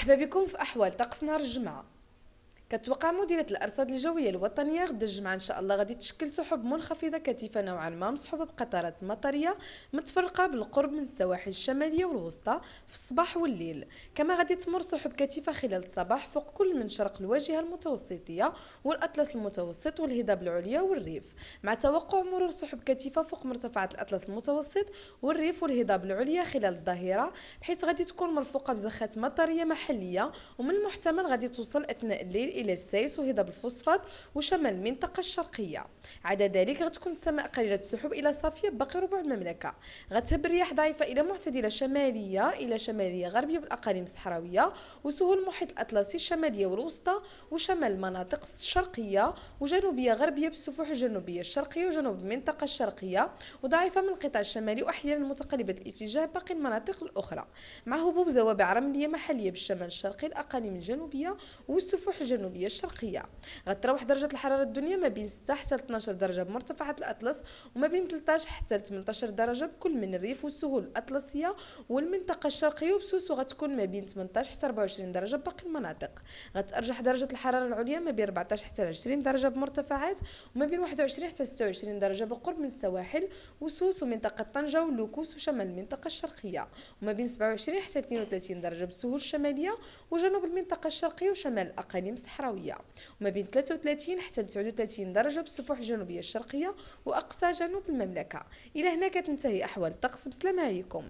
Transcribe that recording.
مرحبا بكم في أحوال طقس نهار الجمعه كتوقع مديرية الأرصاد الجوية الوطنية غدا الجمعة إن شاء الله غادي تشكل سحب منخفضة كثيفة نوعا ما مصحوبه بقطرات مطرية متفرقة بالقرب من السواحل الشمالية والوسطى في الصباح والليل. كما غادي تمر سحب كثيفة خلال الصباح فوق كل من شرق الواجهة المتوسطية والأطلس المتوسط والهضاب العليا والريف. مع توقع مرور سحب كثيفة فوق مرتفعات الأطلس المتوسط والريف والهضاب العليا خلال الظهيره بحيث غادي تكون مرفوقة بزخات مطرية محلية ومن المحتمل غادي توصل أثناء الليل إلى السيس وهضاب الفوسفات وشمال المنطقة الشرقية. عدا ذلك غتكون السماء قليلة السحب إلى صافية باقي ربع المملكة. غتهب الرياح ضعيفة إلى معتدلة شمالية إلى شمالية غربية بالأقاليم الصحراوية وسهول المحيط الأطلسي الشمالية والوسطى وشمال المناطق الشرقية وجنوبية غربية بالسفوح الجنوبية الشرقية وجنوب المنطقة الشرقية وضعيفة من القطاع الشمالي وأحيانا متقلبة الاتجاه باقي المناطق الأخرى. مع هبوب زوابع رملية محلية بالشمال الشرقي الأقاليم الجنوبية والسفوح الجنوبية الشرقية. غتروح درجة الحرارة الدنيا ما بين 6 حتى 12 درجة بمرتفعات الأطلس وما بين 13 حتى 18 درجة بكل من الريف والسهول الأطلسية والمنطقة الشرقية وبسوسو غتكون ما بين 18 حتى 24 درجة باقي المناطق. غتأرجح درجة الحرارة العليا ما بين 14 حتى 20 درجة بمرتفعات وما بين 21 حتى 26 درجة بالقرب من السواحل وسوس ومنطقة طنجة ولوكوس وشمال المنطقة الشرقية. وما بين 27 حتى 32 درجة بالسهول الشمالية وجنوب المنطقة الشرقية وشمال الأقاليم الصحراوية. وما بين 33 حتى 39 درجة بالسفوح الجنوبية الشرقية وأقصى جنوب المملكة. إلى هنا كتنتهي أحوال الطقس بسلامة عليكم.